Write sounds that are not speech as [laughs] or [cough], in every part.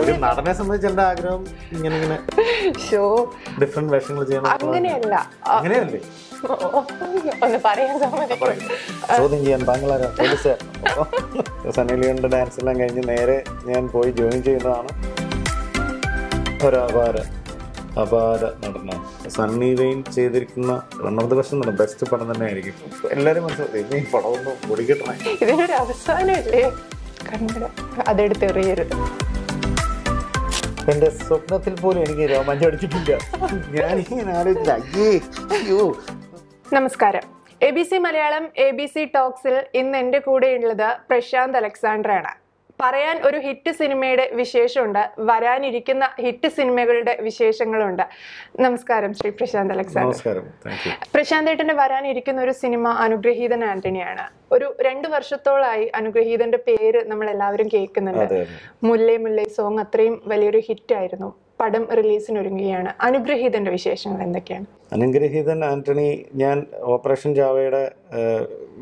ഒരു നടനെ സംബന്ധിച്ച് എന്റെ ആഗ്രഹം? ഇങ്ങനെ ഇങ്ങനെ ഷോ. ഡിഫറെന്റ് വേഷങ്ങൾ ചെയ്യണം? അങ്ങനെയല്ല. അങ്ങനെയല്ലേ? ഒന്ന് പറയാൻ ചോദ്യം ചെയ്യാൻ താങ്കളാരാ? പോലീസ്. സണ്ണി ലിയോണിന്റെ ഡാൻസ് എല്ലാം കഴിഞ്ഞ് നേരെ ഞാൻ പോയി ജോയിൻ ചെയ്യുന്നതാണ് ഒരു അപാര നടനാണ് സണ്ണി വെയിൻ ചെയ്തിരിക്കുന്ന റൺ ഓഫ് ദ ബെസ്റ്റ് നടൻ. ബെസ്റ്റ് പടം തന്നെ ആയിരിക്കും എല്ലാവരും മനസ്സിലായി ഈ പടമൊന്നും പൊടിക്കിട്ടണേ ഇതിനൊരു അവസാനമില്ലേ കണ്ണട അതെടുത്ത് എറിയരുത് എന്റെ സ്വപ്നത്തിൽ പോലും എനിക്ക് രോമാഞ്ചം അടിച്ചിട്ടില്ല. ആലോചിച്ചില്ല. അയ്യേ നമസ്കാരം. A B C Malayalam A B C ടോക്സിൽ ഇന്ന് എന്റെ കൂടെയുള്ളത് പ്രശാന്ത് അലക്സാണ്ടർ ആണ് പറയാൻ ഒരു ഹിറ്റ് സിനിമയുടെ വിശേഷമുണ്ട്. വരാനിരിക്കുന്ന ഹിറ്റ് സിനിമകളുടെ വിശേഷങ്ങളുണ്ട്. നമസ്കാരം ശ്രീ പ്രശാന്ത് അലക്സാണ്ടർ. പ്രശാന്ത് ഏട്ടന്റെ വരാനിരിക്കുന്ന ഒരു സിനിമ അനുഗ്രഹീതൻ ആന്റണിയാണ്. ഒരു രണ്ടു വർഷത്തോളായി അനുഗ്രഹീതന്റെ പേര് നമ്മൾ എല്ലാവരും കേൾക്കുന്നുണ്ട് മുല്ലേ മുല്ലേ സോങ് അത്രയും വലിയൊരു ഹിറ്റ് ആയിരുന്നു പടം റിലീസിന് ഒരുങ്ങുകയാണ് അനുഗ്രഹീതന്റെ വിശേഷങ്ങൾ എന്തൊക്കെയാണ്? അനുഗ്രഹീതൻ ആന്റണി ഞാൻ ഓപ്പറേഷൻ ജാവയുടെ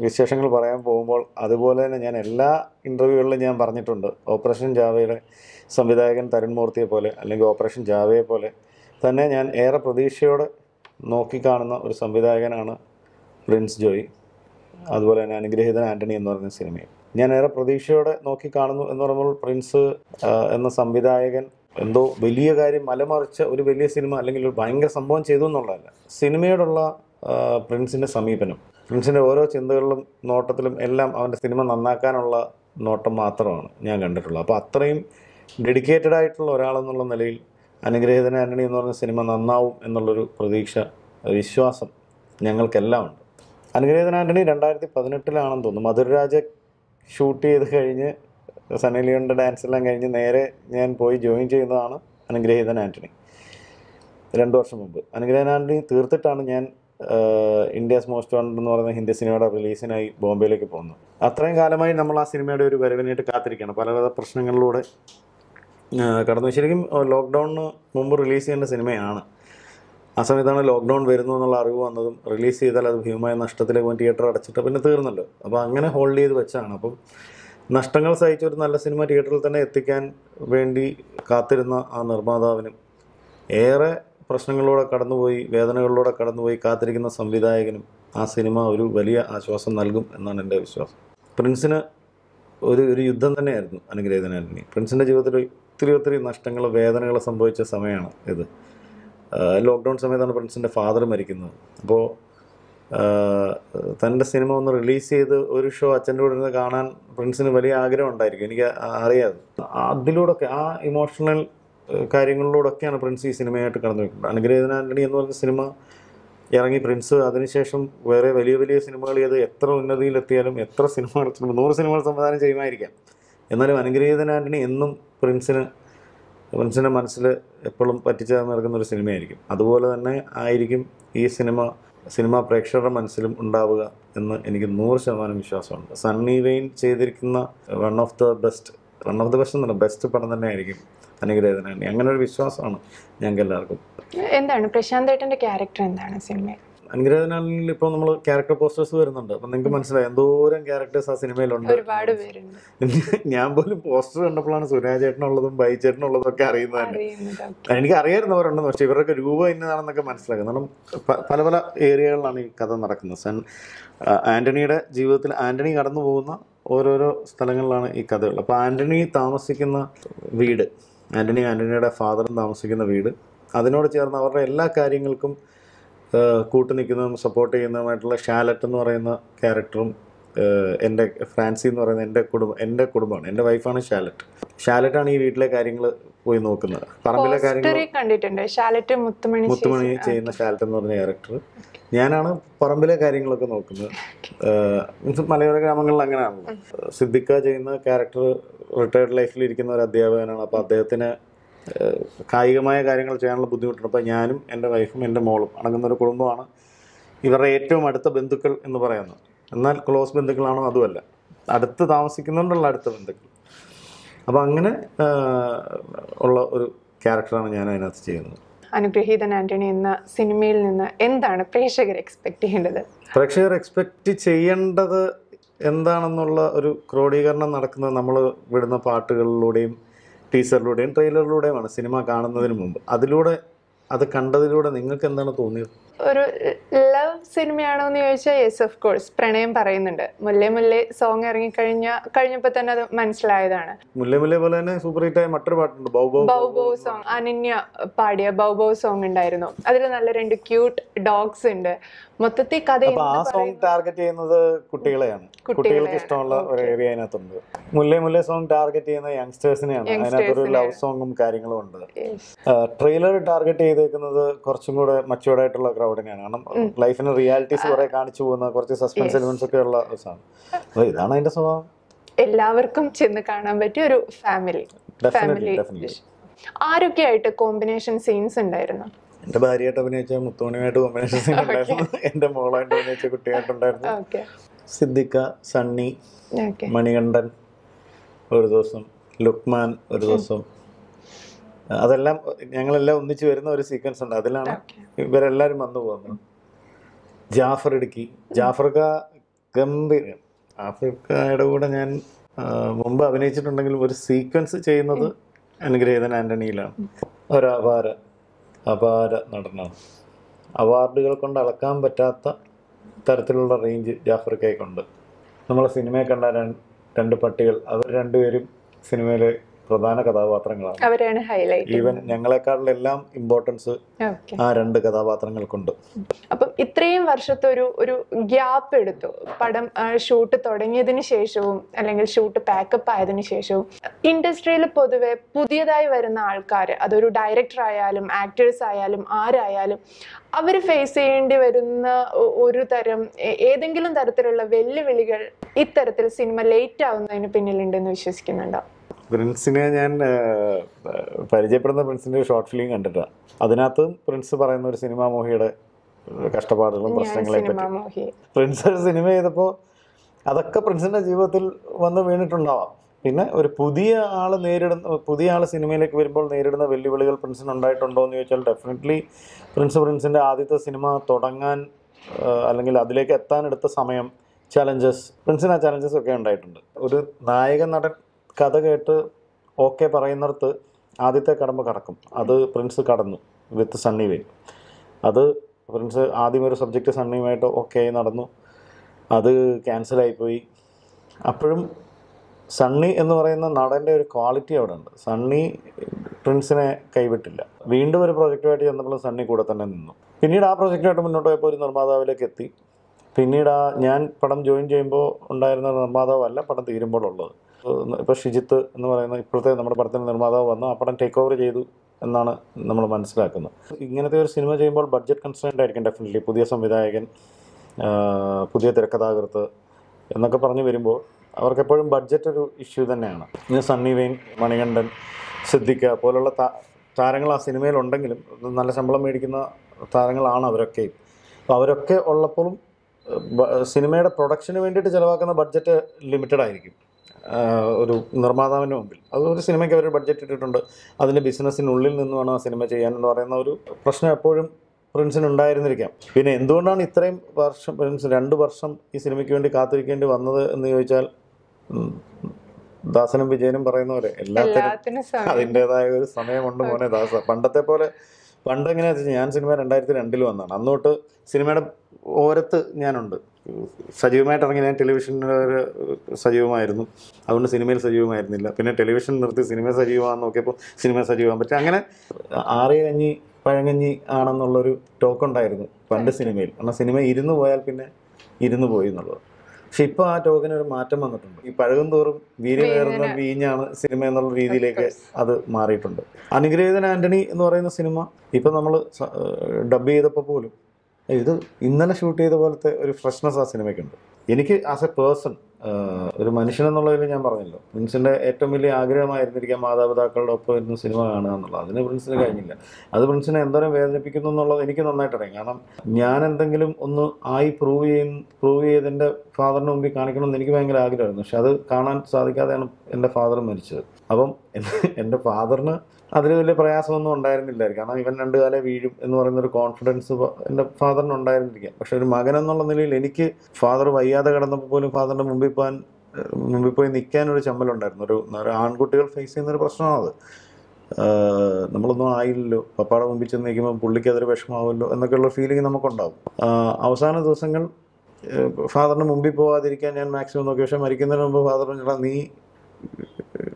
വിശേഷങ്ങൾ പറയാൻ പോകുമ്പോൾ അതുപോലെ തന്നെ ഞാൻ എല്ലാ ഇന്റർവ്യൂകളിലും ഞാൻ പറഞ്ഞിട്ടുണ്ട്. ഓപ്പറേഷൻ ജാവയുടെ സംവിധായകൻ തരുൺ മൂർത്തിയെ പോലെ അല്ലെങ്കിൽ ഓപ്പറേഷൻ ജാവയെ പോലെ തന്നെ ഞാൻ ഏറെ പ്രതീക്ഷയോടെ നോക്കിക്കാണുന്ന ഒരു സംവിധായകനാണ് പ്രിൻസ് ജോയ്. അതുപോലെ തന്നെ അനുഗ്രഹീതൻ ആന്റണി എന്ന് പറയുന്ന സിനിമയിൽ. ഞാൻ ഏറെ പ്രതീക്ഷയോടെ നോക്കിക്കാണുന്നു എന്ന് പറയുമ്പോൾ പ്രിൻസ് എന്ന സംവിധായകൻ എന്തോ വലിയ കാര്യം മലമറിച്ച ഒരു വലിയ സിനിമ അല്ലെങ്കിൽ ഒരു ഭയങ്കര സംഭവം ചെയ്തു എന്നുള്ളതല്ല. സിനിമയോടുള്ള പ്രിൻസിന്റെ സമീപനം. പ്രിൻസിന്റെ ഓരോ ചിന്തകളിലും നോട്ടത്തിലും എല്ലാം അവന്റെ സിനിമ നന്നാക്കാനുള്ള നോട്ടം മാത്രമാണ് ഞാൻ കണ്ടിട്ടുള്ളത്. അപ്പോൾ അത്രയും ഡെഡിക്കേറ്റഡ് ആയിട്ടുള്ള ഒരാളെന്നുള്ള നിലയിൽ അനുഗ്രഹീതന ആന്റണി എന്ന് പറഞ്ഞ സിനിമ നന്നാവും എന്നുള്ളൊരു പ്രതീക്ഷ വിശ്വാസം ഞങ്ങൾക്കെല്ലാം ഉണ്ട്. അനുഗ്രഹീതൻ ആന്റണി രണ്ടായിരത്തി പതിനെട്ടിലാണെന്ന് തോന്നുന്നു. മധുരരാജ ഷൂട്ട് ചെയ്ത് കഴിഞ്ഞ് സണ്ണി ഡാൻസ് എല്ലാം കഴിഞ്ഞ് നേരെ ഞാൻ പോയി ജോയിൻ ചെയ്യുന്നതാണ് അനുഗ്രഹീതൻ ആന്റണി രണ്ട് വർഷം മുമ്പ്. അനുഗ്രഹീതൻ ആന്റണി തീർത്തിട്ടാണ് ഞാൻ ഇന്ത്യസ് മോസ്റ്റ് വാണ്ടഡ് എന്ന് പറയുന്ന ഹിന്ദി സിനിമയുടെ റിലീസിനായി ബോംബെയിലേക്ക് പോകുന്നു. അത്രയും കാലമായി നമ്മൾ ആ സിനിമയുടെ ഒരു വരവിനായിട്ട് കാത്തിരിക്കുകയാണ്. പലവിധ പ്രശ്നങ്ങളിലൂടെ കടന്നു. ശരിക്കും ലോക്ക്ഡൗണിന് മുമ്പ് റിലീസ് ചെയ്യേണ്ട സിനിമയാണ്. ആ സമയത്താണ് ലോക്ക്ഡൗൺ വരുന്നു എന്നുള്ള അറിവ് വന്നതും റിലീസ് ചെയ്താൽ അത് ഭീമമായ നഷ്ടത്തിലേക്ക് പോയി തിയേറ്റർ അടച്ചിട്ട് പിന്നെ തീർന്നല്ലോ. അപ്പോൾ അങ്ങനെ ഹോൾഡ് ചെയ്ത് വെച്ചാണ്. അപ്പം നഷ്ടങ്ങൾ സഹിച്ച ഒരു നല്ല സിനിമ തിയേറ്ററിൽ തന്നെ എത്തിക്കാൻ വേണ്ടി കാത്തിരുന്ന ആ നിർമ്മാതാവിനും ഏറെ പ്രശ്നങ്ങളിലൂടെ കടന്നുപോയി വേദനകളിലൂടെ കടന്നുപോയി കാത്തിരിക്കുന്ന സംവിധായകനും ആ സിനിമ ഒരു വലിയ ആശ്വാസം നൽകും എന്നാണ് എന്റെ വിശ്വാസം. പ്രിൻസിന് ഒരു ഒരു യുദ്ധം തന്നെയായിരുന്നു അനുഗ്രഹീതൻ ആന്റണി പ്രിൻസിന്റെ ജീവിതത്തിൽ ഒത്തിരി ഒത്തിരി നഷ്ടങ്ങൾ വേദനകൾ സംഭവിച്ച സമയമാണ് ഇത്. ലോക്ക്ഡൗൺ സമയത്താണ് പ്രിൻസിന്റെ ഫാദർ മരിക്കുന്നത്. അപ്പോൾ തന്റെ സിനിമ ഒന്ന് റിലീസ് ചെയ്ത് ഒരു ഷോ അച്ഛന്റെ കൂടെ ഇരുന്ന് കാണാൻ പ്രിൻസിന് വലിയ ആഗ്രഹം ഉണ്ടായിരിക്കും. എനിക്ക് അറിയാതെ അറിയാം. അതിലൂടെയൊക്കെ ആ ഇമോഷണൽ കാര്യങ്ങളിലൂടെയൊക്കെയാണ് പ്രിൻസ് ഈ സിനിമയായിട്ട് കടന്നു വെക്കുന്നത് അനുഗ്രഹീതൻ ആന്റണി എന്ന് പറഞ്ഞ സിനിമ ഇറങ്ങി പ്രിൻസ് അതിനുശേഷം വേറെ വലിയ വലിയ സിനിമകൾ ചെയ്ത് എത്ര ഉന്നതിയിലെത്തിയാലും എത്ര സിനിമ സിനിമകൾ നൂറ് സിനിമകൾ സംവിധാനം ചെയ്യുമായിരിക്കാം. എന്നാലും അനുഗ്രഹീതൻ ആന്റണി എന്നും പ്രിൻസിന് പ്രിൻസിന്റെ മനസ്സിൽ എപ്പോഴും പറ്റിച്ചേർന്ന് നടക്കുന്ന ഒരു സിനിമയായിരിക്കും. അതുപോലെ തന്നെ ആയിരിക്കും ഈ സിനിമ സിനിമ പ്രേക്ഷകരുടെ മനസ്സിലും ഉണ്ടാവുക എന്ന് എനിക്ക് നൂറ് ശതമാനം വിശ്വാസമുണ്ട്. സണ്ണി വെയിൻ ചെയ്തിരിക്കുന്ന one of the best one of the best എന്നല്ല ബെസ്റ്റ് പടം തന്നെ ആന്റണി അങ്ങനെ ഒരു വിശ്വാസമാണ് ഞങ്ങൾക്ക് എല്ലാവർക്കും. എന്താണ്? പ്രശാന്ത് ഏട്ടന്റെ ക്യാരക്ടർ എന്താണ് സിനിമയിൽ? അനുഗ്രഹനാളിൽ ഇപ്പൊ നമ്മൾ ക്യാരക്ടർ പോസ്റ്റേഴ്സ് വരുന്നുണ്ട്. അപ്പം നിങ്ങൾക്ക് മനസ്സിലായി എന്തോരം ക്യാരക്ടേഴ്സ് ആ സിനിമയിലുണ്ട്. ഒരുപാട് പേരുണ്ട്. [laughs] ഞാൻ പോലും പോസ്റ്റർ കണ്ടപ്പോഴാണ് സുരാജ് ചേട്ടനുള്ളതും ബൈ ചേട്ടനുള്ളതും ഒക്കെ അറിയുന്നത് തന്നെ എനിക്ക് അറിയായിരുന്നു അവരുണ്ടെന്ന് പക്ഷേ ഇവരൊക്കെ രൂപ ഇന്നതാണെന്നൊക്കെ മനസ്സിലാക്കുന്നത് കാരണം പല പല ഏരിയകളിലാണ് ഈ കഥ നടക്കുന്നത്. ആന്റണിയുടെ ജീവിതത്തിൽ ആന്റണി കടന്നു പോകുന്ന ഓരോരോ സ്ഥലങ്ങളിലാണ് ഈ കഥകൾ. അപ്പോൾ ആന്റണി താമസിക്കുന്ന വീട് ആന്റണി ആന്റണിയുടെ ഫാദറും താമസിക്കുന്ന വീട്. അതിനോട് ചേർന്ന് അവരുടെ എല്ലാ കാര്യങ്ങൾക്കും കൂട്ടു നിൽക്കുന്നതും സപ്പോർട്ട് ചെയ്യുന്നതുമായിട്ടുള്ള ഷാലറ്റ് എന്ന് പറയുന്ന ക്യാരക്ടറും എന്റെ ഫ്രാൻസി എന്ന് പറയുന്ന എന്റെ കുടുംബം എന്റെ കുടുംബമാണ്. എന്റെ വൈഫാണ് ഷാലറ്റ്. ഷാലറ്റാണ് ഈ വീട്ടിലെ കാര്യങ്ങൾ പോയി നോക്കുന്നത് പറമ്പിലെ കാര്യങ്ങൾ കണ്ടിട്ടുണ്ട്. ഷാലറ്റ് മുത്തുമണി മുത്തുമണി ചെയ്യുന്ന ഷാലറ്റ് എന്ന് പറഞ്ഞ ക്യാരക്ടർ ഞാനാണ് പറമ്പിലെ കാര്യങ്ങളൊക്കെ നോക്കുന്നത്. മീൻസ് മലയോര ഗ്രാമങ്ങളിൽ അങ്ങനെയാണല്ലോ. സിദ്ദിഖ ചെയ്യുന്ന ക്യാരക്ടർ റിട്ടയർഡ് ലൈഫിൽ ഇരിക്കുന്ന ഒരു അധ്യാപകനാണ്. അപ്പോൾ അദ്ദേഹത്തിന് കായികമായ കാര്യങ്ങൾ ചെയ്യാനുള്ള ബുദ്ധിമുട്ടുണ്ട് അപ്പോൾ ഞാനും എന്റെ വൈഫും എന്റെ മോളും അടങ്ങുന്ന ഒരു കുടുംബമാണ്. ഇവരുടെ ഏറ്റവും അടുത്ത ബന്ധുക്കൾ എന്ന് പറയുന്നത്. എന്നാൽ ക്ലോസ് ബന്ധുക്കളാണോ? അതുമല്ല. അടുത്ത് താമസിക്കുന്നുണ്ടുള്ള അടുത്ത ബന്ധുക്കൾ. അപ്പോൾ അങ്ങനെ ഉള്ള ഒരു ക്യാരക്ടറാണ് ഞാൻ അതിനകത്ത് ചെയ്യുന്നത്. അനുഗ്രഹീതൻ ആന്റണി എന്ന സിനിമയിൽ നിന്ന് എന്താണ് പ്രേക്ഷകർ എക്സ്പെക്ട് ചെയ്യേണ്ടത്? പ്രേക്ഷകർ എക്സ്പെക്ട് ചെയ്യേണ്ടത് എന്താണെന്നുള്ള ഒരു ക്രോഡീകരണം നടക്കുന്നത് നമ്മൾ വിടുന്ന പാട്ടുകളിലൂടെയും ടീസറിലൂടെയും ട്രെയിലറിലൂടെയുമാണ് സിനിമ കാണുന്നതിന് മുമ്പ്. അതിലൂടെ അത് കണ്ടതിലൂടെ നിങ്ങൾക്ക് എന്താണ് തോന്നിയത്? ഒരു ലവ് സിനിമയാണോ എന്ന് ചോദിച്ചാൽ യെസ് ഓഫ് കോഴ്സ് പ്രണയം പറയുന്നുണ്ട്. മുല്ലേ മുല്ലേ സോങ് ഇറങ്ങിക്കഴിഞ്ഞ കഴിഞ്ഞപ്പോൾ തന്നെ അത് മനസ്സിലായതാണ്. മുല്ലേ മുല്ലേ പോലെ തന്നെ സൂപ്പർ ഹിറ്റായ മറ്റൊരു പാട്ടുണ്ട് bow bow bow bow song Ananya പാടിയ ബൗബൗ സോങ് ഉണ്ടായിരുന്നു. അതിൽ നല്ല രണ്ട് ക്യൂട്ട് ഡോഗ്സ് ഉണ്ട്. മൊത്തത്തിൽ കഥ ആ സോങ് ടാർഗറ്റ് ചെയ്യുന്നത് കുട്ടികളെയാണ്. കുട്ടികൾക്ക് ഇഷ്ടമുള്ള ഒരു ഏരിയ അതിനകത്തുണ്ട്. മുല്ലേ മുല്ലേ സോങ് ടാർഗറ്റ് ചെയ്യുന്ന യങ്സ്റ്റേഴ്സിനെയാണ് അതിനകത്തൊരു ലവ് സോങ്ങും കാര്യങ്ങളും ഉണ്ട്. ട്രെയിലർ ടാർഗറ്റ് ചെയ്തേക്കുന്നത് കുറച്ചും കൂടെ മച്ചുവേർഡ് ആയിട്ടുള്ള ക്രൗഡിനെയാണ് കാരണം ലൈഫിന് റിയാലിറ്റീസ് കുറെ കാണിച്ചു പോകുന്ന കുറച്ച് സസ്പെൻസ് എലിമെന്റ്സ് ഒക്കെ ഉള്ള സാധനം. അപ്പൊ ഇതാണ് അതിന്റെ സ്വഭാവം. എല്ലാവർക്കും ചെന്ന് കാണാൻ പറ്റിയ ഒരു ഫാമിലി. ഡെഫിനറ്റ്ലി ആരൊക്കെയായിട്ട് കോമ്പിനേഷൻ സീൻസ് ഉണ്ടായിരുന്നു? എന്റെ ഭാര്യയായിട്ട് അഭിനയിച്ച മുത്തോണിയായിട്ട് കോമ്പിനേഷൻ സീൻ ഉണ്ടായിരുന്നു. എന്റെ മോളായിട്ട് അഭിനയിച്ച കുട്ടിയായിട്ടുണ്ടായിരുന്നു ഉണ്ടായിരുന്നു. സിദ്ദിഖ സണ്ണി മണികണ്ഠൻ ഒരു ദിവസം ലുക്മാൻ ഒരു ദിവസം അതെല്ലാം ഞങ്ങളെല്ലാം ഒന്നിച്ച് വരുന്ന ഒരു സീക്വൻസ് ഉണ്ട്. അതിലാണ് ഇവരെല്ലാവരും വന്നു പോകുന്നത്. ജാഫർ ഇടുക്കി. ജാഫർക്ക ഗംഭീരം ജാഫർക്കയുടെ കൂടെ ഞാൻ മുമ്പ് അഭിനയിച്ചിട്ടുണ്ടെങ്കിലും ഒരു സീക്വൻസ് ചെയ്യുന്നത് അനുഗ്രഹീതൻ ആന്റണിയിലാണ്. ഒരു അപാര അപാര നടനാണ്. അവാർഡുകൾ കൊണ്ട് അളക്കാൻ പറ്റാത്ത തരത്തിലുള്ള റേഞ്ച് ജാഫർക്കയ്ക്കുണ്ട്. നമ്മളെ സിനിമയെ കണ്ട രണ്ട് രണ്ട് പട്ടികൾ അവർ രണ്ടുപേരും സിനിമയിലെ പ്രധാന കഥാപാത്രങ്ങളാണ്. അവരാണ് ഹൈലൈറ്റ് ഈവൻ ഞങ്ങളെക്കാളിലെല്ലാം ഇമ്പോർട്ടൻസ് ആ രണ്ട് കഥാപാത്രങ്ങൾക്കുണ്ട്. അപ്പം ഇത്രയും വർഷത്തെ ഒരു ഒരു ഗ്യാപ്പ് എടുത്തു. പടം ഷൂട്ട് തുടങ്ങിയതിന് ശേഷവും അല്ലെങ്കിൽ ഷൂട്ട് പാക്കപ്പ് ആയതിനു ശേഷവും ഇൻഡസ്ട്രിയിൽ പൊതുവെ പുതിയതായി വരുന്ന ആൾക്കാർ അതൊരു ഡയറക്ടർ ആയാലും ആക്ടേഴ്സ് ആയാലും ആരായാലും അവർ ഫേസ് ചെയ്യേണ്ടി വരുന്ന ഒരു തരം ഏതെങ്കിലും തരത്തിലുള്ള വെല്ലുവിളികൾ ഇത്തരത്തിൽ സിനിമ ലേറ്റ് ആവുന്നതിന് പിന്നിലുണ്ടെന്ന് വിശ്വസിക്കുന്നുണ്ടോ? പ്രിൻസിനെ ഞാൻ പരിചയപ്പെടുന്ന പ്രിൻസിന്റെ ഒരു ഷോർട്ട് ഫിലിം കണ്ടിട്ടാണ് അതിനകത്ത് പ്രിൻസ് പറയുന്ന ഒരു സിനിമാ മോഹിയുടെ കഷ്ടപ്പാടുകളും പ്രശ്നങ്ങളെ പറ്റി. പ്രിൻസ് ഒരു സിനിമ ചെയ്തപ്പോൾ അതൊക്കെ പ്രിൻസിന്റെ ജീവിതത്തിൽ വന്ന് വീണിട്ടുണ്ടാവാം. പിന്നെ ഒരു പുതിയ ആൾ നേരിടുന്ന പുതിയ ആൾ സിനിമയിലേക്ക് വരുമ്പോൾ നേരിടുന്ന വെല്ലുവിളികൾ പ്രിൻസിന് ഉണ്ടായിട്ടുണ്ടോ എന്ന് ചോദിച്ചാൽ ഡെഫിനറ്റ്ലി പ്രിൻസ് പ്രിൻസിന്റെ ആദ്യത്തെ സിനിമ തുടങ്ങാൻ അല്ലെങ്കിൽ അതിലേക്ക് എത്താൻ എടുത്ത സമയം ചലഞ്ചസ് പ്രിൻസിന് ആ ചലഞ്ചസ് ഒക്കെ ഉണ്ടായിട്ടുണ്ട്. ഒരു നായക നടൻ കഥ കേട്ട് ഓക്കെ പറയുന്നിടത്ത് ആദ്യത്തെ കടമ്പ കടക്കും. അത് പ്രിൻസ് കടന്നു വിത്ത് സണ്ണി വെയിൻ അത് പ്രിൻസ് ആദ്യം ഒരു സബ്ജക്റ്റ് സണ്ണിയുമായിട്ട് ഓക്കെ നടന്നു. അത് ക്യാൻസലായിപ്പോയി അപ്പോഴും സണ്ണി എന്ന് പറയുന്ന നടന്റെ ഒരു ക്വാളിറ്റി അവിടെ ഉണ്ട്. സണ്ണി പ്രിൻസിനെ കൈവിട്ടില്ല. വീണ്ടും ഒരു പ്രോജക്റ്റുമായിട്ട് ചെന്നപ്പോൾ സണ്ണി കൂടെ തന്നെ നിന്നു. പിന്നീട് ആ പ്രോജക്റ്റുമായിട്ട് മുന്നോട്ട് പോയപ്പോൾ ഒരു നിർമ്മാതാവിലേക്ക് എത്തി. പിന്നീട് ആ ഞാൻ പടം ജോയിൻ ചെയ്യുമ്പോൾ ഉണ്ടായിരുന്ന നിർമ്മാതാവല്ല പടം തീരുമ്പോഴുള്ളത് ഇപ്പോൾ ഷിജിത്ത് എന്ന് പറയുന്ന ഇപ്പോഴത്തെ നമ്മുടെ പടത്തിന്റെ നിർമ്മാതാവ് വന്നു ആ പടം ടേക്ക് ഓവർ ചെയ്തു എന്നാണ് നമ്മൾ മനസ്സിലാക്കുന്നത്. ഇങ്ങനത്തെ ഒരു സിനിമ ചെയ്യുമ്പോൾ ബഡ്ജറ്റ് കൺസേൺഡ് ആയിരിക്കും ഡെഫിനറ്റ്ലി പുതിയ സംവിധായകൻ പുതിയ തിരക്കഥാകൃത്ത് എന്നൊക്കെ പറഞ്ഞു വരുമ്പോൾ അവർക്കെപ്പോഴും ബഡ്ജറ്റ് ഒരു ഇഷ്യൂ തന്നെയാണ്. ഇന്ന് സണ്ണി വെയിൻ മണികണ്ഠൻ സിദ്ദിഖ പോലുള്ള താരങ്ങൾ ആ സിനിമയിലുണ്ടെങ്കിലും നല്ല ശമ്പളം മേടിക്കുന്ന താരങ്ങളാണ് അവരൊക്കെയും അപ്പോൾ അവരൊക്കെ ഉള്ളപ്പോഴും സിനിമയുടെ പ്രൊഡക്ഷന് വേണ്ടിയിട്ട് ചിലവാക്കുന്ന ബഡ്ജറ്റ് ലിമിറ്റഡ് ആയിരിക്കും. ഒരു നിർമ്മാതാവിന്റെ മുമ്പിൽ. അത് ഒരു സിനിമയ്ക്ക് അവർ ബഡ്ജറ്റ് ഇട്ടിട്ടുണ്ട്. അതിന്റെ ബിസിനസ്സിനുള്ളിൽ നിന്ന് വേണം ആ സിനിമ ചെയ്യാൻ എന്ന് പറയുന്ന ഒരു പ്രശ്നം എപ്പോഴും പ്രിൻസിന് ഉണ്ടായിരുന്നിരിക്കാം. പിന്നെ എന്തുകൊണ്ടാണ് ഇത്രയും വർഷം പ്രിൻസ് രണ്ട് വർഷം ഈ സിനിമയ്ക്ക് വേണ്ടി കാത്തിരിക്കേണ്ടി വന്നത് എന്ന് ചോദിച്ചാൽ ദാസനും വിജയനും പറയുന്ന പോലെ എല്ലാത്തിനും അതിന്റെതായ ഒരു സമയമുണ്ട് മോനെ ദാസ. പണ്ടത്തെ പോലെ പണ്ട് എങ്ങനെയാണെന്ന് വെച്ചാൽ ഞാൻ സിനിമ രണ്ടായിരത്തി രണ്ടിൽ വന്നതാണ്. അന്നോട്ട് സിനിമയുടെ ഓരത്ത് ഞാനുണ്ട്. സജീവമായിട്ട് ഇറങ്ങി ഞാൻ ടെലിവിഷനിൽ ഒരു സജീവമായിരുന്നു. അതുകൊണ്ട് സിനിമയിൽ സജീവമായിരുന്നില്ല. പിന്നെ ടെലിവിഷൻ നിർത്തി സിനിമ സജീവമാണെന്ന് നോക്കിയപ്പോൾ സിനിമ സജീവമാകാൻ പറ്റും. അങ്ങനെ ആറ് കഞ്ഞി പഴങ്കഞ്ഞി ആണെന്നുള്ളൊരു ടോക്ക് ഉണ്ടായിരുന്നു പണ്ട് സിനിമയിൽ. കാരണം സിനിമ ഇരുന്ന് പോയാൽ പിന്നെ ഇരുന്ന് പോയി എന്നുള്ളത്. പക്ഷെ ഇപ്പോൾ ആ ടോക്കിന് ഒരു മാറ്റം വന്നിട്ടുണ്ട്. ഈ പഴകും തോറും വീര്യം കയറുന്ന വീഞ്ഞാണ് സിനിമ എന്നുള്ള രീതിയിലേക്ക് അത് മാറിയിട്ടുണ്ട്. അനുഗ്രഹീതൻ ആന്റണി എന്ന് പറയുന്ന സിനിമ ഇപ്പം നമ്മൾ ഡബ് ചെയ്തപ്പോൾ പോലും ഇത് ഇന്നലെ ഷൂട്ട് ചെയ്ത പോലത്തെ ഒരു ഫ്രഷ്നെസ് ആ സിനിമയ്ക്കുണ്ട്. എനിക്ക് ആസ് എ പേഴ്സൺ ഒരു മനുഷ്യൻ എന്നുള്ളതിൽ ഞാൻ പറഞ്ഞല്ലോ. പ്രിൻസിന്റെ ഏറ്റവും വലിയ ആഗ്രഹമായിരുന്നിരിക്കാം മാതാപിതാക്കളുടെ ഒപ്പം ഇരുന്ന് സിനിമ കാണുക എന്നുള്ളത്. അതിന് പ്രിൻസിന് കഴിഞ്ഞില്ല. അത് പ്രിൻസിനെ എന്തോരം വേദനിപ്പിക്കുന്നു എന്നുള്ളത് എനിക്ക് നന്നായിട്ടറിയാം കാരണം ഞാൻ എന്തെങ്കിലും ഒന്ന് ആയി പ്രൂവ് ചെയ്യും പ്രൂവ് ചെയ്ത് എന്റെ ഫാദറിന് മുമ്പിൽ കാണിക്കണമെന്ന് എനിക്ക് ഭയങ്കര ആഗ്രഹമായിരുന്നു. പക്ഷെ അത് കാണാൻ സാധിക്കാതെയാണ് എന്റെ ഫാദർ മരിച്ചത്. അപ്പം എന്റെ ഫാദറിന് അതിൽ വലിയ പ്രയാസമൊന്നും ഉണ്ടായിരുന്നില്ലായിരിക്കും. കാരണം ഇവൻ രണ്ടു കാലം വീഴും എന്ന് പറയുന്ന ഒരു കോൺഫിഡൻസ് എന്റെ ഫാദറിന് ഉണ്ടായിരുന്നിരിക്കാം. പക്ഷെ ഒരു മകൻ എന്നുള്ള നിലയിൽ എനിക്ക് ഫാദർ വയ്യാതെ കിടന്നപ്പോൾ പോലും ഫാദറിന്റെ മുമ്പിൽ പോകാൻ മുമ്പിൽ പോയി നിൽക്കാനൊരു ചമ്മലുണ്ടായിരുന്നു. ഒരു ഒരു ആൺകുട്ടികൾ ഫേസ് ചെയ്യുന്ന ഒരു പ്രശ്നമാണത്. നമ്മളൊന്നും ആയില്ലല്ലോ. പപ്പാടെ മുമ്പിൽ ചെന്ന് നിൽക്കുമ്പോൾ പുള്ളിക്ക് അതൊരു വിഷമാവുമല്ലോ എന്നൊക്കെയുള്ള ഫീലിംഗ് നമുക്കുണ്ടാവും. അവസാന ദിവസങ്ങൾ ഫാദറിന് മുമ്പിൽ പോകാതിരിക്കാൻ ഞാൻ മാക്സിമം നോക്കി. പക്ഷേ മരിക്കുന്നതിന് മുമ്പ് ഫാദറിന് ചേട്ടാ നീ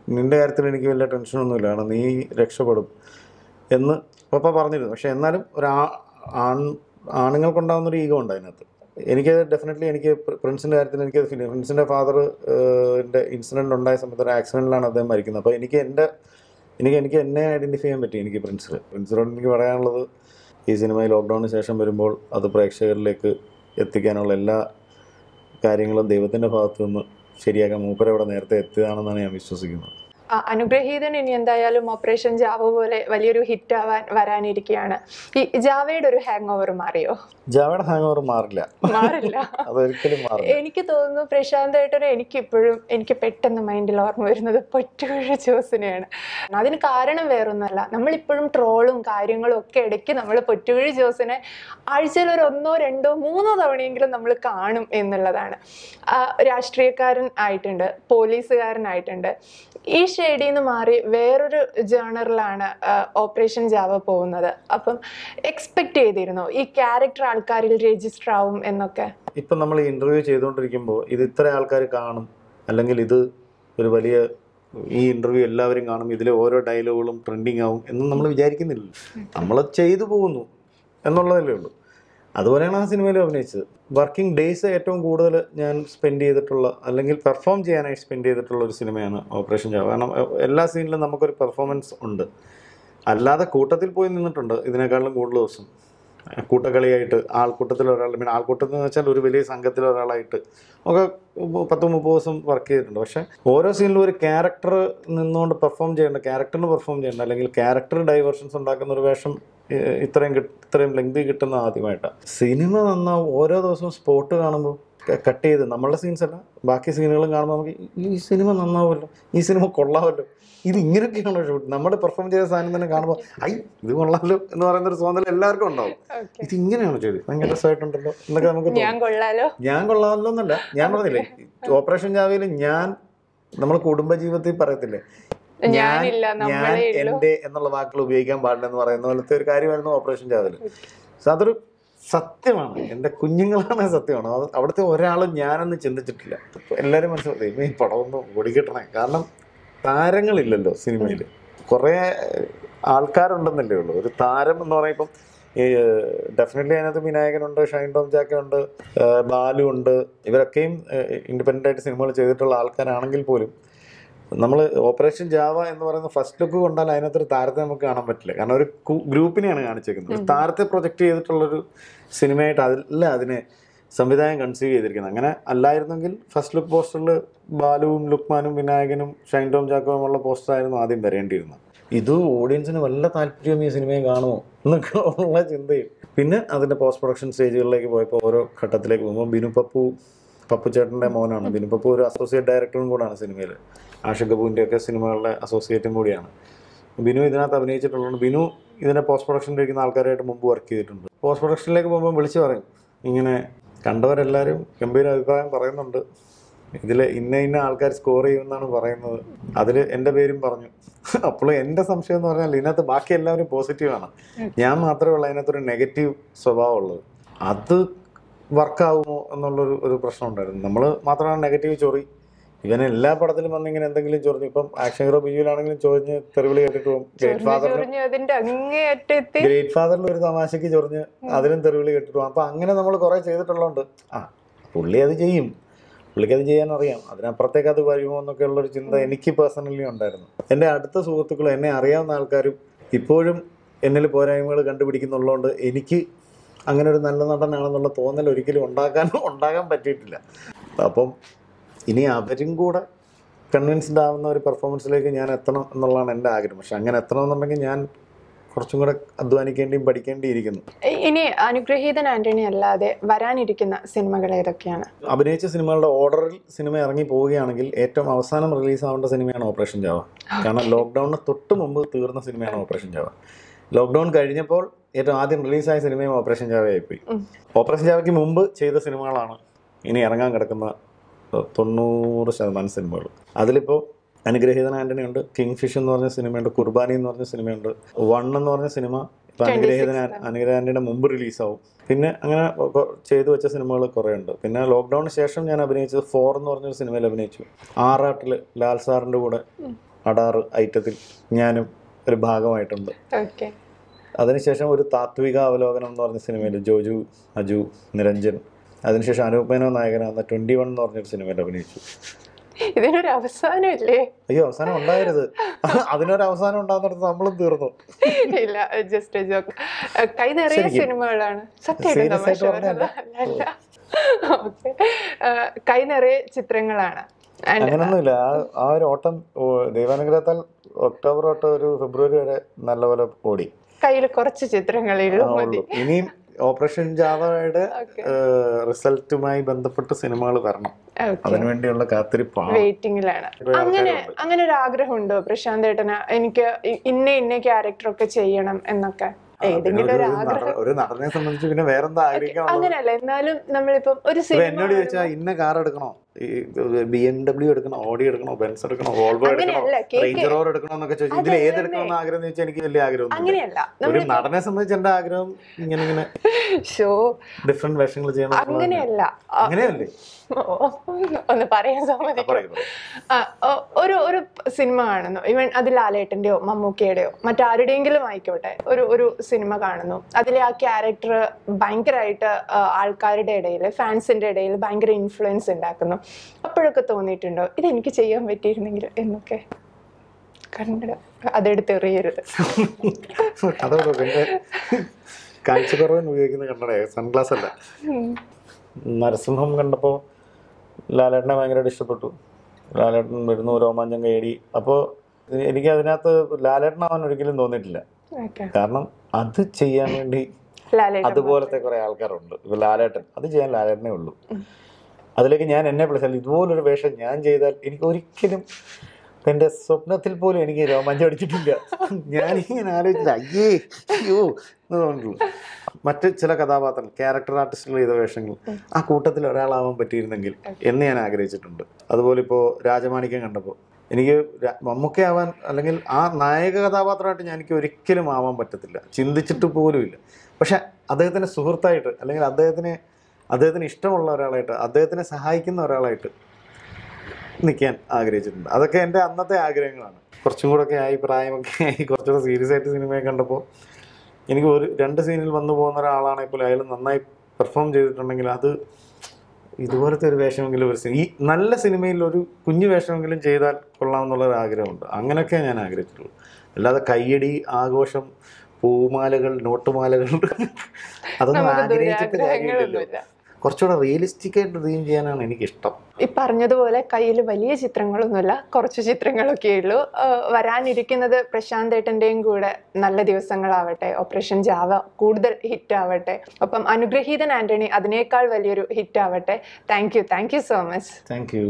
നിന്റെ കാര്യത്തിൽ എനിക്ക് വലിയ ടെൻഷനൊന്നുമില്ല കാരണം നീ രക്ഷപ്പെടും എന്ന് പപ്പ പറഞ്ഞിരുന്നു. പക്ഷെ എന്നാലും ഒരു ആൺ ആണുങ്ങൾക്കുണ്ടാകുന്ന ഒരു ഈഗോ ഉണ്ട് അതിനകത്ത്. എനിക്ക് ഡെഫിനറ്റ്ലി എനിക്ക് പ്രിൻസിന്റെ കാര്യത്തിൽ എനിക്ക് ഫീൽ പ്രിൻസിന്റെ ഫാദർ എന്റെ ഉണ്ടായ സമയത്ത് ഒരു ആക്സിഡന്റിലാണ് അദ്ദേഹം മരിക്കുന്നത്. അപ്പോൾ എനിക്ക് എന്റെ എനിക്ക് എനിക്ക് എന്നെ ഐഡന്റിഫൈ ചെയ്യാൻ പറ്റി എനിക്ക് പ്രിൻസിൽ പ്രിൻസിനോട് എനിക്ക് പറയാനുള്ളത് ഈ സിനിമ ലോക്ക്ഡൗണിന് ശേഷം വരുമ്പോൾ അത് പ്രേക്ഷകരിലേക്ക് എത്തിക്കാനുള്ള എല്ലാ കാര്യങ്ങളും ദൈവത്തിന്റെ ഭാഗത്തു നിന്ന് ശരിയാക്കാൻ മൂപ്പരവിടെ നേരത്തെ എത്തിയതാണെന്നാണ് ഞാൻ വിശ്വസിക്കുന്നത്. അനുഗ്രഹീതൻ ഇനി എന്തായാലും ഓപ്പറേഷൻ ജാവ പോലെ വലിയൊരു ഹിറ്റ് ആവാൻ വരാനിരിക്കുകയാണ് ഈ ജാവയുടെ ഒരു ഹാങ് ഓവർ മാറിയോ? ജാവയുടെ ഹാങ് ഓവർ മാറില്ല. മാറില്ല. അതൊരിക്കലും മാറില്ല. എനിക്ക് തോന്നുന്നു പ്രശാന്ത് ഏട്ടനെ എനിക്ക് ഇപ്പോഴും എനിക്ക് പെട്ടെന്ന് മൈൻഡിൽ ഓർമ്മ വരുന്നത് പൊറ്റുകുഴ ജോസിനെയാണ്. അതിന് കാരണം വേറൊന്നുമല്ല. നമ്മളിപ്പോഴും ട്രോളും കാര്യങ്ങളും ഒക്കെ ഇടയ്ക്ക് നമ്മൾ പൊറ്റുകുഴി ജോസിനെ ആഴ്ചയിൽ ഒരു ഒന്നോ രണ്ടോ മൂന്നോ തവണയെങ്കിലും നമ്മൾ കാണും എന്നുള്ളതാണ്. രാഷ്ട്രീയക്കാരൻ ആയിട്ടുണ്ട് പോലീസുകാരനായിട്ടുണ്ട്. ഈ ഷെയ്ഡിൽ നിന്ന് മാറി വേറൊരു ജേണറിലാണ് ഓപ്പറേഷൻ ജാവ പോകുന്നത്. അപ്പം എക്സ്പെക്ട് ചെയ്തിരുന്നു? ഈ ക്യാരക്ടർ ആൾക്കാരിൽ രജിസ്റ്റർ ആവും എന്നൊക്കെ? ഇപ്പം നമ്മൾ ഈ ഇന്റർവ്യൂ ചെയ്തുകൊണ്ടിരിക്കുമ്പോൾ ഇത് ഇത്ര ആൾക്കാർ കാണും അല്ലെങ്കിൽ ഇത് ഒരു വലിയ ഈ ഇന്റർവ്യൂ എല്ലാവരും കാണും ഇതിലെ ഓരോ ഡയലോഗുകളും ട്രെൻഡിങ് ആവും എന്ന് നമ്മൾ വിചാരിക്കുന്നില്ല. നമ്മൾ ചെയ്തു പോകുന്നു എന്നുള്ളതല്ലേ ഉള്ളൂ. അതുപോലെയാണ് ആ സിനിമയിൽ അഭിനയിച്ചത്. വർക്കിംഗ് ഡേയ്സ് ഏറ്റവും കൂടുതൽ ഞാൻ സ്പെൻഡ് ചെയ്തിട്ടുള്ള അല്ലെങ്കിൽ പെർഫോം ചെയ്യാനായി സ്പെൻഡ് ചെയ്തിട്ടുള്ള ഒരു സിനിമയാണ് ഓപ്പറേഷൻ ജാവ. കാരണം എല്ലാ സീനിലും നമുക്കൊരു പെർഫോമൻസ് ഉണ്ട്. അല്ലാതെ കൂട്ടത്തിൽ പോയി നിന്നിട്ടുണ്ട് ഇതിനേക്കാളും കൂടുതൽ ദിവസം. കൂട്ടക്കളിയായിട്ട് ആൾക്കൂട്ടത്തിൽ ഒരാൾ പിന്നെ ആൾക്കൂട്ടത്തിൽ എന്ന് വെച്ചാൽ ഒരു വലിയ സംഘത്തിൽ ഒരാളായിട്ട് ഒക്കെ പത്ത് മുപ്പത് ദിവസം വർക്ക് ചെയ്തിട്ടുണ്ട്. പക്ഷെ ഓരോ സീനിലും ഒരു ക്യാരക്ടർ നിന്നുകൊണ്ട് പെർഫോം ചെയ്യേണ്ട ക്യാരക്ടറിന് പെർഫോം ചെയ്യേണ്ട അല്ലെങ്കിൽ ക്യാരക്ടർ ഡൈവേർഷൻസ് ഉണ്ടാക്കുന്ന ഒരു വേഷം ഇത്രയും ഇത്രയും ലെങ്തി കിട്ടുന്ന ആദ്യമായിട്ടാണ്. സിനിമ നന്നാവും ഓരോ ദിവസവും സ്പോട്ട് കാണുമ്പോൾ കട്ട് ചെയ്ത് നമ്മളുടെ സീൻസ് അല്ല ബാക്കി സീനുകളും കാണുമ്പോൾ നമുക്ക് ഈ- സിനിമ നന്നാവുമല്ലോ ഈ സിനിമ കൊള്ളാമല്ലോ. ഇത് ഇങ്ങനെയൊക്കെയാണോ ഷൂട്ട് നമ്മൾ പെർഫോം ചെയ്ത സാധനം തന്നെ കാണുമ്പോൾ ഐ ഇത് കൊള്ളാമല്ലോ എന്ന് പറയുന്ന ഒരു തോന്നൽ എല്ലാവർക്കും ഉണ്ടാവും. ഇത് ഇങ്ങനെയാണോ ചെയ്ത് ഭയങ്കര രസമായിട്ടുണ്ടല്ലോ. എന്നൊക്കെ നമുക്ക് ഞാൻ കൊള്ളാമല്ലോ എന്നല്ല. ഞാൻ പറഞ്ഞില്ലേ ഓപ്പറേഷൻ ജാവയിൽ ഞാൻ നമ്മൾ കുടുംബ കുടുംബജീവിതത്തിൽ പറയത്തില്ലേ ഞാൻ എന്റെ എന്നുള്ള വാക്കുകൾ ഉപയോഗിക്കാൻ പാടില്ല എന്ന് പറയുന്ന പോലത്തെ ഒരു കാര്യമായിരുന്നു ഓപ്പറേഷൻ ജാവൽ സോ അതൊരു സത്യമാണ്. എന്റെ കുഞ്ഞുങ്ങളാണ് സത്യമാണ്. അത് അവിടുത്തെ ഒരാളും ഞാനൊന്നും ചിന്തിച്ചിട്ടില്ല. എല്ലാവരും മനസ്സിലാക്കും ഈ പടം ഒന്ന് ഓടിക്കിട്ടണേ. കാരണം താരങ്ങളില്ലല്ലോ സിനിമയിൽ. കുറേ ആൾക്കാരുണ്ടെന്നല്ലേ ഉള്ളൂ. ഒരു താരം എന്ന് പറയുമ്പം ഈ ഡെഫിനറ്റ്ലി അതിനകത്ത് വിനായകനുണ്ട് ഷൈൻ ടോം ജാക്കുണ്ട് ബാലു ഉണ്ട് ഇവരൊക്കെയും ഇൻഡിപെൻഡന്റ് ആയിട്ട് സിനിമകൾ ചെയ്തിട്ടുള്ള ആൾക്കാരാണെങ്കിൽ പോലും നമ്മൾ ഓപ്പറേഷൻ ജാവ എന്ന് പറയുന്ന ഫസ്റ്റ് ലുക്ക് കൊണ്ടാൽ അതിനകത്തൊരു താരത്തെ നമുക്ക് കാണാൻ പറ്റില്ല. കാരണം ഒരു ഗ്രൂപ്പിനെയാണ് കാണിച്ചേക്കുന്നത്. ഒരു താരത്തെ പ്രൊജക്റ്റ് ചെയ്തിട്ടുള്ളൊരു സിനിമയായിട്ട് അതല്ല അതിനെ സംവിധാനം കൺസീവ് ചെയ്തിരിക്കുന്നത്. അങ്ങനെ അല്ലായിരുന്നെങ്കിൽ ഫസ്റ്റ് ലുക്ക് പോസ്റ്ററിൽ ബാലുവും ലുക്മാനും വിനായകനും ഷൈൻ ടോം ജാക്കോവും ഉള്ള പോസ്റ്ററായിരുന്നു ആദ്യം വരേണ്ടിയിരുന്നത്. ഇത് ഓഡിയൻസിന് വല്ല താല്പര്യവും ഈ സിനിമയെ കാണുമോ എന്നൊക്കെ ഉള്ള ചിന്തയും പിന്നെ അതിന്റെ പോസ്റ്റ് പ്രൊഡക്ഷൻ സ്റ്റേജുകളിലേക്ക് പോയപ്പോൾ ഓരോ ഘട്ടത്തിലേക്ക് പോകുമ്പോൾ ബിനു പപ്പു പപ്പു ചേട്ടന്റെ മോനാണ്. ബിനു പപ്പു ഒരു അസോസിയേറ്റ് ഡയറക്ടറും കൂടാണ് സിനിമയിൽ ആഷിക് കപൂറിന്റെയൊക്കെ സിനിമകളുടെ അസോസിയേറ്റും കൂടിയാണ്. ബിനു ഇതിനകത്ത് അഭിനയിച്ചിട്ടുള്ളത് ബിനു ഇതിന്റെ പോസ്റ്റ് പ്രൊഡക്ഷനിൽ ഇരിക്കുന്ന ആൾക്കാരായിട്ട് മുമ്പ് വർക്ക് ചെയ്തിട്ടുണ്ട്. പോസ്റ്റ് പ്രൊഡക്ഷനിലേക്ക് പോകുമ്പോൾ വിളിച്ച് പറയും. ഇങ്ങനെ കണ്ടവരെല്ലാവരും ഗംഭീര അഭിപ്രായം പറയുന്നുണ്ട്. ഇതിൽ ഇന്ന ഇന്ന ആൾക്കാർ സ്കോർ ചെയ്യുമെന്നാണ് പറയുന്നത്. അതിൽ എന്റെ പേരും പറഞ്ഞു. അപ്പോൾ എന്റെ സംശയം എന്ന് പറഞ്ഞാൽ ഇതിനകത്ത് ബാക്കി എല്ലാവരും പോസിറ്റീവാണ് ഞാൻ മാത്രമേ ഉള്ളൂ അതിനകത്തൊരു നെഗറ്റീവ് സ്വഭാവം ഉള്ളത്. അത് വർക്കാവുമോ എന്നുള്ളൊരു ഒരു പ്രശ്നം ഉണ്ടായിരുന്നു. നമ്മൾ മാത്രമാണ് നെഗറ്റീവ് ചൊറി. ഇവൻ എല്ലാ പടത്തിലും വന്നിങ്ങനെ എന്തെങ്കിലും ചൊറിഞ്ഞു ഇപ്പം ആക്ഷൻ ഹീറോ ബിജുവിലാണെങ്കിലും ചൊറിഞ്ഞ് തെറിവിളി കേട്ടിട്ട് പോകും. ഗ്രേറ്റ് അങ്ങേയറ്റത്തെ. ഗ്രേറ്റ് ഫാദറിൽ ഒരു തമാശക്ക് ചൊറിഞ്ഞ് അതിലും തെറിവിളി കേട്ടിട്ട് പോകും. അപ്പം അങ്ങനെ നമ്മൾ കുറെ ചെയ്തിട്ടുള്ളതുകൊണ്ട് ആ പുള്ളി അത് ചെയ്യും. പുള്ളിക്ക് അത് ചെയ്യാൻ അറിയാം അതിനപ്പുറത്തേക്ക് അത് വരുമോ എന്നൊക്കെ ഉള്ളൊരു ചിന്ത എനിക്ക് പേഴ്സണലി ഉണ്ടായിരുന്നു. എന്റെ അടുത്ത സുഹൃത്തുക്കളും എന്നെ അറിയാവുന്ന ആൾക്കാരും ഇപ്പോഴും എന്നിൽ പോരായ്മകൾ കണ്ടുപിടിക്കുന്നുള്ളതുകൊണ്ട് എനിക്ക് അങ്ങനെ ഒരു നല്ല നടനാണെന്നുള്ള തോന്നൽ ഒരിക്കലും ഉണ്ടാക്കാൻ ഉണ്ടാകാൻ പറ്റിയിട്ടില്ല. അപ്പം ഇനി അവരും കൂടെ കൺവിൻസ്ഡ് ആവുന്ന ഒരു പെർഫോമൻസിലേക്ക് ഞാൻ എത്തണം എന്നുള്ളതാണ് എന്റെ ആഗ്രഹം. പക്ഷെ അങ്ങനെ എത്തണമെന്നുണ്ടെങ്കിൽ ഞാൻ കുറച്ചും കൂടെ അധ്വാനിക്കേണ്ടിയും പഠിക്കേണ്ടിയിരിക്കുന്നു. ഇനി അനുഗ്രഹീതൻ ആന്റണി അല്ലാതെ വരാനിരിക്കുന്ന സിനിമകൾ ഏതൊക്കെയാണ്? അഭിനയിച്ച സിനിമകളുടെ ഓർഡറിൽ സിനിമ ഇറങ്ങി പോവുകയാണെങ്കിൽ ഏറ്റവും അവസാനം റിലീസ് ആവേണ്ട സിനിമയാണ് ഓപ്പറേഷൻ ജാവ കാരണം ലോക്ക്ഡൌണിന് തൊട്ട് മുമ്പ് തീർന്ന സിനിമയാണ് ഓപ്പറേഷൻ ജാവ ലോക്ക്ഡൗൺ കഴിഞ്ഞപ്പോൾ ഏറ്റവും ആദ്യം റിലീസായ സിനിമയും ഓപ്പറേഷൻ ജാവയായി പോയി ഓപ്പറേഷൻ ജാവയ്ക്ക് മുമ്പ് ചെയ്ത സിനിമകളാണ് ഇനി ഇറങ്ങാൻ കിടക്കുന്ന തൊണ്ണൂറ് ശതമാനം സിനിമകൾ അതിലിപ്പോൾ അനുഗ്രഹീതൻ ആന്റണി ഉണ്ട് കിങ് ഫിഷ് എന്ന് പറഞ്ഞ സിനിമയുണ്ട് കുർബാനി എന്ന് പറഞ്ഞ സിനിമയുണ്ട് വൺ എന്ന് പറഞ്ഞ സിനിമ ഇപ്പം അനുഗ്രഹീതൻ അനുഗ്രഹ ആന്റണിയുടെ മുമ്പ് റിലീസാവും. പിന്നെ അങ്ങനെ ചെയ്തു വെച്ച സിനിമകൾ കുറേ ഉണ്ട്. പിന്നെ ലോക്ക്ഡൗണിന് ശേഷം ഞാൻ അഭിനയിച്ചത് ഫോർ എന്ന് പറഞ്ഞൊരു സിനിമയിൽ അഭിനയിച്ചു. ആറാട്ടിൽ ലാൽ സാറിന്റെ കൂടെ അടാറ് ഐറ്റത്തിൽ ഞാനും ഒരു ഭാഗമായിട്ടുണ്ട്. അതിനുശേഷം ഒരു താത്വിക അവലോകനം എന്ന് പറഞ്ഞ സിനിമയിൽ ജോജു അജു നിരഞ്ജൻ അതിനുശേഷം അനൂപ് മേനോ നായകനാകുന്ന ട്വന്റി വൺ എന്ന് പറഞ്ഞൊരു സിനിമയിൽ അഭിനയിച്ചു. ഇതിനൊരു അവസാനം ഇല്ലേ അയ്യോ അവസാനം ഉണ്ടായിരുന്നു അതിനൊരു അവസാനം ഉണ്ടാകുന്നിടത്ത് നമ്മളും തീർന്നു. ഇല്ല ജസ്റ്റ് ജോക്ക് കൈ നിറയെ സിനിമകളാണ്. സത്യം Serious തമാശ ആയിട്ട് പറഞ്ഞതല്ല? പറഞ്ഞതല്ല. ഓക്കെ. കൈ നിറയെ ചിത്രങ്ങളാണ്. അങ്ങനൊന്നുമില്ല. ആ ആ ഒരു ഓട്ടം ദൈവാനുഗ്രഹത്താൽ ഒക്ടോബർ തൊട്ട് ഒരു ഫെബ്രുവരി വരെ നല്ലപോലെ ഓടി. കയ്യിൽ കുറച്ച് ചിത്രങ്ങളേ ഉള്ളൂ. ഇനിയും ഓപ്പറേഷൻ ജാവയുടെ റിസൾട്ടുമായി ബന്ധപ്പെട്ട് സിനിമകൾ വരണം. അതിനുവേണ്ടിയുള്ള കാത്തിരിപ്പാണ്. വെയിറ്റിംഗിലാണ് അങ്ങനെ അങ്ങനെ ഒരു ആഗ്രഹം ഉണ്ടോ പ്രശാന്ത് ഏട്ടന്? എനിക്ക് ഇന്ന ഇന്ന ക്യാരക്ടർ ഒക്കെ ചെയ്യണം എന്നൊക്കെ. ഒരു നടനെ സംബന്ധിച്ച് പിന്നെ വേറെന്താ ആഗ്രഹിക്കാം അങ്ങനെയല്ല എന്നാലും നമ്മളിപ്പം ഒരു സിനിമ എന്നോട് ചോദിച്ചാൽ ഇന്ന കാർ എടുക്കണോ? ബി എം ഡബ്ല്യു എടുക്കണോ ഓഡി എടുക്കണോ ബെൻസ് എടുക്കണോ വോൾവോ എടുക്കണോ റേഞ്ച് റോവർ എടുക്കണോ എന്നൊക്കെ ചോദിച്ചു ഇതിൽ ഏത് എടുക്കണമെന്ന് ആഗ്രഹം എന്ന് ചോദിച്ചാൽ എനിക്ക് വലിയ ആഗ്രഹം ഒരു നടനെ സംബന്ധിച്ച് എന്റെ ആഗ്രഹം ഇങ്ങനെ ഇങ്ങനെ ഷോ. ഡിഫറെന്റ് വേഷങ്ങൾ ചെയ്യണം. അങ്ങനെയല്ല. അങ്ങനെയല്ലേ? ഒന്ന് പറയാൻ സമ്മതിക്കും. ഒരു ഒരു സിനിമ കാണുന്നു. ഇവൻ അത് ലാലേട്ടന്റെയോ മമ്മൂക്കയുടെയോ മറ്റാരുടെയെങ്കിലും ആയിക്കോട്ടെ ഒരു ഒരു സിനിമ കാണുന്നു. അതിലെ ആ ക്യാരക്ടർ ഭയങ്കരമായിട്ട് ആൾക്കാരുടെ ഇടയിൽ ഫാൻസിന്റെ ഇടയിൽ ഭയങ്കര ഇൻഫ്ലുവൻസ് ഉണ്ടാക്കുന്നു. അപ്പോഴൊക്കെ തോന്നിയിട്ടുണ്ടോ? ഇതെനിക്ക് ചെയ്യാൻ പറ്റിയിരുന്നെങ്കിൽ എന്നൊക്കെ കണ്ണട അതെടുത്ത് എറിയരുത്. അതോ കാഴ്ചക്കുറവിന് ഉപയോഗിക്കുന്ന കണ്ണട സൺഗ്ലാസ് അല്ല. നരസിംഹം കണ്ടപ്പോൾ ലാലേട്ടനെ ഭയങ്കരമായിട്ട് ഇഷ്ടപ്പെട്ടു. ലാലേട്ടൻ വരുന്നു രോമാഞ്ചം കയറി അപ്പോൾ എനിക്ക് അതിനകത്ത് ലാലേട്ടനാവാൻ ഒരിക്കലും തോന്നിയിട്ടില്ല. കാരണം അത് ചെയ്യാൻ വേണ്ടി ലാലേട്ടൻ അതുപോലത്തെ കുറെ ആൾക്കാരുണ്ട്. ഇപ്പൊ ലാലേട്ടൻ അത് ചെയ്യാൻ ലാലേട്ടനെ ഉള്ളൂ. അതിലേക്ക് ഞാൻ എന്നെ വിളിച്ചാൽ ഇതുപോലൊരു വേഷം ഞാൻ ചെയ്താൽ എനിക്ക് ഒരിക്കലും എന്റെ സ്വപ്നത്തിൽ പോലും എനിക്ക് രോമാഞ്ചം അടിച്ചിട്ടില്ല. ഞാനിങ്ങനെ ആലോചിച്ചില്ല അയ്യേ അയ്യോ എന്ന് തോന്നിയിട്ടുള്ളൂ മറ്റ് ചില കഥാപാത്രങ്ങൾ ക്യാരക്ടർ ആർട്ടിസ്റ്റുകൾ ചെയ്ത വേഷങ്ങൾ ആ കൂട്ടത്തിൽ ഒരാളാവാൻ പറ്റിയിരുന്നെങ്കിൽ എന്ന് ഞാൻ ആഗ്രഹിച്ചിട്ടുണ്ട്. അതുപോലെ ഇപ്പോൾ രാജമാണിക്യം കണ്ടപ്പോൾ എനിക്ക് മമ്മൂക്കയാവാൻ അല്ലെങ്കിൽ ആ നായക കഥാപാത്രമായിട്ട് ഞാൻ എനിക്ക് ഒരിക്കലും ആവാൻ പറ്റത്തില്ല. ചിന്തിച്ചിട്ട് പോലുമില്ല. പക്ഷെ അദ്ദേഹത്തിന്റെ സുഹൃത്തായിട്ട് അല്ലെങ്കിൽ അദ്ദേഹത്തിന് അദ്ദേഹത്തിന് ഇഷ്ടമുള്ള ഒരാളായിട്ട് അദ്ദേഹത്തിനെ സഹായിക്കുന്ന ഒരാളായിട്ട് നിൽക്കാൻ ആഗ്രഹിച്ചിട്ടുണ്ട്. അതൊക്കെ എന്റെ അന്നത്തെ ആഗ്രഹങ്ങളാണ്. കുറച്ചും കൂടെ ഒക്കെ ആയി പ്രായമൊക്കെ ആയി കുറച്ചുകൂടെ സീരിയസ് ആയിട്ട് സിനിമയെ കണ്ടപ്പോൾ എനിക്ക് ഒരു രണ്ട് സീനിൽ വന്നു പോകുന്ന ഒരാളാണെങ്കിൽ പോലും അയാൾ നന്നായി പെർഫോം ചെയ്തിട്ടുണ്ടെങ്കിൽ അത് ഇതുപോലത്തെ ഒരു വേഷമെങ്കിലും ഒരു സിനിമ ഈ നല്ല സിനിമയിൽ ഒരു കുഞ്ഞു വേഷമെങ്കിലും ചെയ്താൽ കൊള്ളാമെന്നുള്ളൊരു ആഗ്രഹമുണ്ട്. അങ്ങനെയൊക്കെ ഞാൻ ആഗ്രഹിച്ചിട്ടുള്ളൂ. അല്ലാതെ കയ്യടി ആഘോഷം പൂമാലകൾ നോട്ടുമാലകൾ അതൊന്നും ആഗ്രഹിച്ചിട്ട് കാര്യമില്ലല്ലോ. കുറച്ചുകൂടെ റിയലിസ്റ്റിക് ആയിട്ട് ഡ്രീം ചെയ്യാനാണ് എനിക്കിഷ്ടം. ഈ പറഞ്ഞതുപോലെ കയ്യിൽ വലിയ ചിത്രങ്ങളൊന്നുമില്ല കുറച്ച് ചിത്രങ്ങളൊക്കെ ഉള്ളൂ. വരാനിരിക്കുന്നത് പ്രശാന്ത് ഏട്ടന്റെയും കൂടെ നല്ല ദിവസങ്ങളാവട്ടെ ഓപ്പറേഷൻ ജാവ കൂടുതൽ ഹിറ്റ് ആവട്ടെ ഒപ്പം അനുഗ്രഹീതൻ ആന്റണി അതിനേക്കാൾ വലിയൊരു ഹിറ്റ് ആവട്ടെ. Thank you thank you so much thank you